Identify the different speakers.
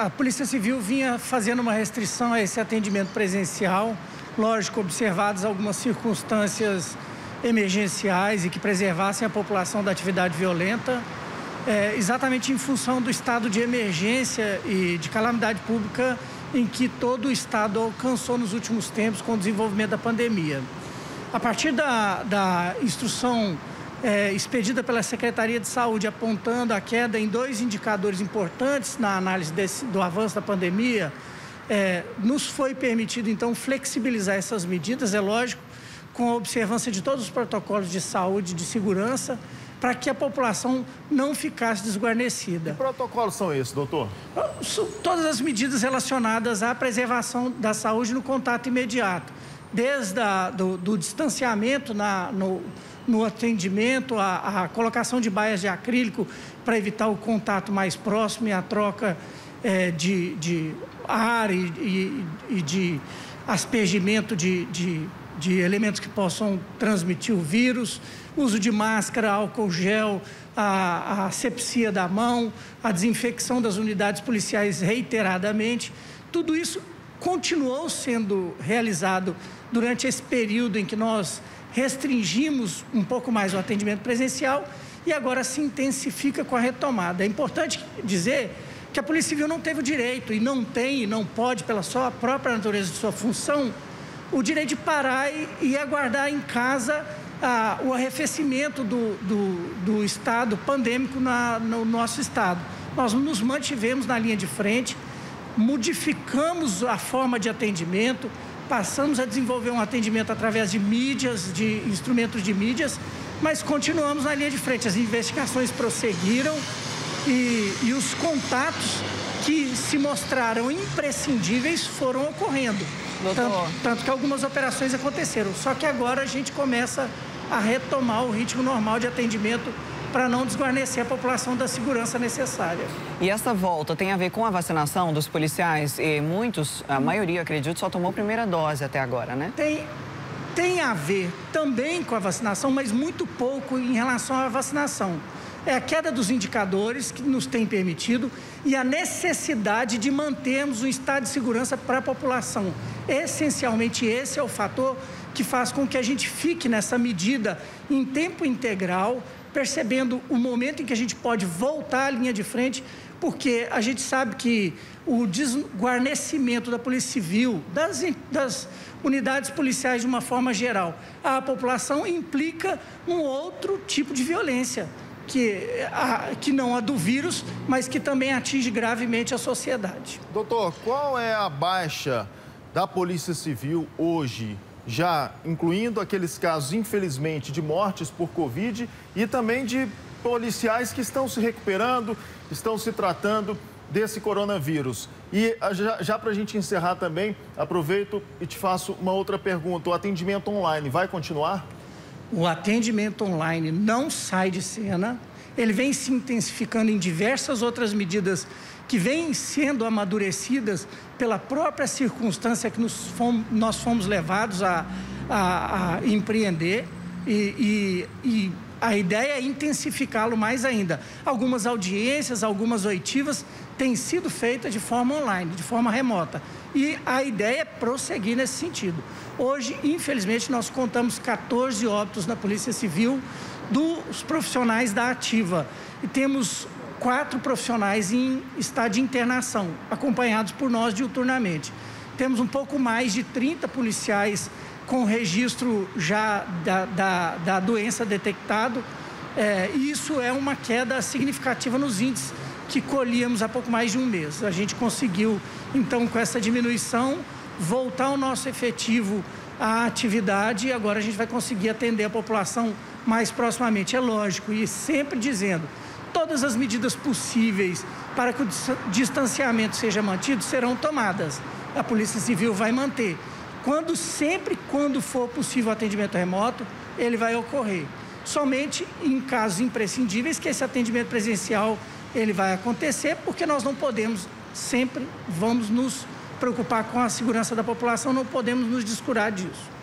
Speaker 1: a, Polícia Civil vinha fazendo uma restrição a esse atendimento presencial, lógico, observadas algumas circunstâncias emergenciais e que preservassem a população da atividade violenta, é, exatamente em função do estado de emergência e de calamidade pública em que todo o estado alcançou nos últimos tempos com o desenvolvimento da pandemia. A partir da, da instrução é, expedida pela Secretaria de Saúde apontando a queda em dois indicadores importantes na análise desse, do avanço da pandemia, é, nos foi permitido então flexibilizar essas medidas, é lógico, com a observância de todos os protocolos de saúde, de segurança, para que a população não ficasse desguarnecida.
Speaker 2: Que protocolos são esses, doutor?
Speaker 1: Todas as medidas relacionadas à preservação da saúde no contato imediato, desde a, do, do distanciamento na, no, no atendimento, a, a, colocação de baias de acrílico para evitar o contato mais próximo e a troca é, de, de, ar e, e, e de aspergimento de, de, de, elementos que possam transmitir o vírus, uso de máscara, álcool gel, a, a asepsia da mão, a desinfecção das unidades policiais reiteradamente. Tudo isso continuou sendo realizado durante esse período em que nós restringimos um pouco mais o atendimento presencial e agora se intensifica com a retomada. É importante dizer que a Polícia Civil não teve o direito e não tem e não pode, pela sua própria natureza de sua função, o direito de parar e, e aguardar em casa ah, o arrefecimento do, do, do estado pandêmico na, no nosso estado. Nós nos mantivemos na linha de frente, modificamos a forma de atendimento, passamos a desenvolver um atendimento através de mídias, de instrumentos de mídias, mas continuamos na linha de frente. As investigações prosseguiram e, e os contatos que se mostraram imprescindíveis foram ocorrendo. Tanto, tanto, que algumas operações aconteceram. Só que agora a gente começa a retomar o ritmo normal de atendimento para não desguarnecer a população da segurança necessária.
Speaker 3: E essa volta tem a ver com a vacinação dos policiais? E muitos, a maioria, acredito, só tomou a primeira dose até agora, né?
Speaker 1: Tem, tem a ver também com a vacinação, mas muito pouco em relação à vacinação. É a queda dos indicadores que nos tem permitido e a necessidade de mantermos um estado de segurança para a população. Essencialmente, esse é o fator que faz com que a gente fique nessa medida em tempo integral, percebendo o momento em que a gente pode voltar à linha de frente, porque a gente sabe que o desguarnecimento da Polícia Civil, das, das unidades policiais de uma forma geral, a população implica um outro tipo de violência. Que, a, que não a do vírus, mas que também atinge gravemente a sociedade.
Speaker 2: Doutor, qual é a baixa da Polícia Civil hoje já incluindo aqueles casos, infelizmente, de mortes por Covid e também de policiais que estão se recuperando, estão se tratando desse coronavírus. E ah, já, já para a gente encerrar também, aproveito e te faço uma outra pergunta: o atendimento online vai continuar?
Speaker 1: O atendimento online não sai de cena, ele vem se intensificando em diversas outras medidas que vêm sendo amadurecidas pela própria circunstância que fomos, nós fomos levados a, a, a empreender e, e, e a ideia é intensificá-lo mais ainda. Algumas audiências, algumas oitivas têm sido feitas de forma online, de forma remota. E a ideia é prosseguir nesse sentido. Hoje, infelizmente, nós contamos 14 óbitos na Polícia Civil dos profissionais da ativa. E temos quatro profissionais em estado de internação, acompanhados por nós diuturnamente. Temos um pouco mais de 30 policiais com registro já da, da, da doença detectado. É, isso é uma queda significativa nos índices que colhíamos há pouco mais de um mês. A gente conseguiu, então, com essa diminuição, voltar o nosso efetivo à atividade e agora a gente vai conseguir atender a população mais proximamente. É lógico, e sempre dizendo, todas as medidas possíveis para que o distanciamento seja mantido serão tomadas. A Polícia Civil vai manter. Quando sempre quando for possível atendimento remoto, ele vai ocorrer. Somente em casos imprescindíveis que esse atendimento presencial ele vai acontecer, porque nós não podemos sempre vamos nos preocupar com a segurança da população, não podemos nos descurar disso.